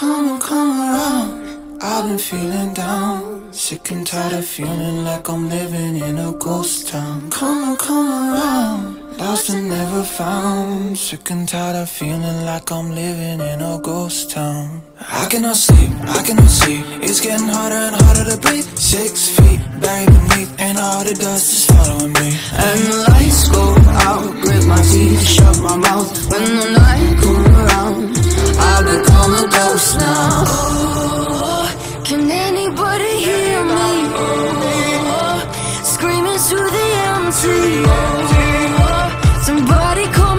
come, come around. I've been feeling down, sick and tired of feeling like I'm living in a ghost town. Come, come around, lost and never found. Sick and tired of feeling like I'm living in a ghost town. I cannot sleep, I cannot sleep. It's getting harder and harder to breathe. Six feet buried beneath, and all the dust is following me. And the lights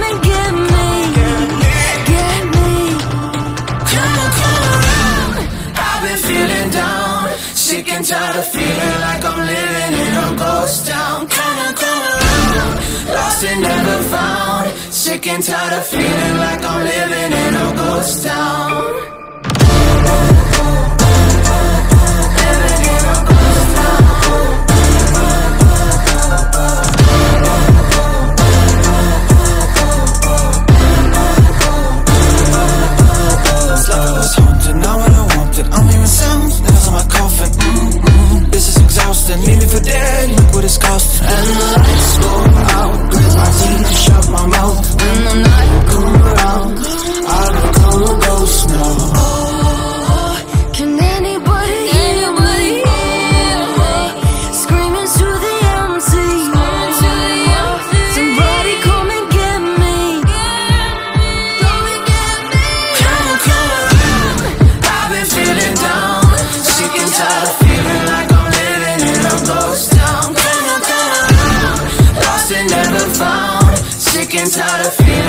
and get me get me Come and come around I've been feeling down Sick and tired of feeling like I'm living in a ghost town. Come come around, lost and never found. Sick and tired of feeling like I'm living in a ghost town. sick and tired of feeling.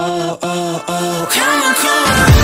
oh, oh, oh. Come.